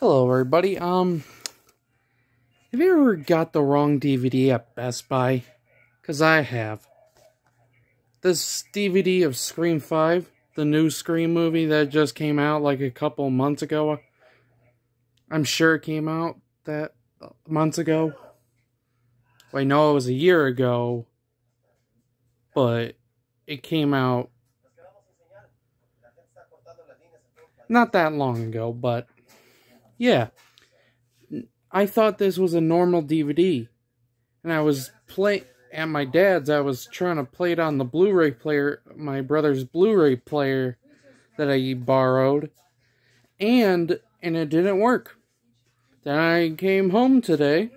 Hello, everybody. Um, have you ever got the wrong DVD at Best Buy? Because I have. This DVD of Scream 5, the new Scream movie that just came out like a couple months ago. I'm sure it came out that months ago. I know it was a year ago, but it came out not that long ago, but yeah. I thought this was a normal DVD. And I was play at my dad's, I was trying to play it on the Blu-ray player, my brother's Blu-ray player that I borrowed. And and it didn't work. Then I came home today.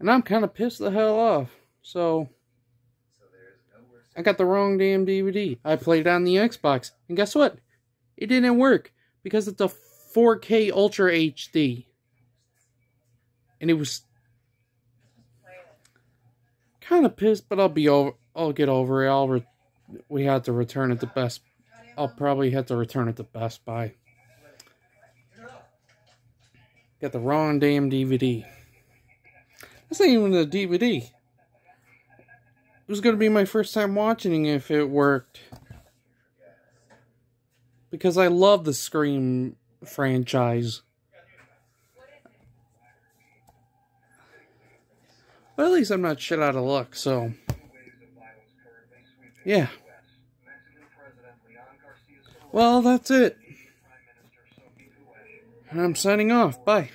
And I'm kind of pissed the hell off. So I got the wrong damn DVD. I played it on the Xbox. And guess what? It didn't work because it's a 4K Ultra HD. And it was kind of pissed, but I'll be over. I'll get over it. I'll we had to return it to Best. I'll probably have to return it to Best Buy. Got the wrong damn DVD. That's not even a DVD. It was to be my first time watching if it worked. Because I love the Scream franchise. Well, at least I'm not shit out of luck, so. Yeah. Well, that's it. And I'm signing off. Bye.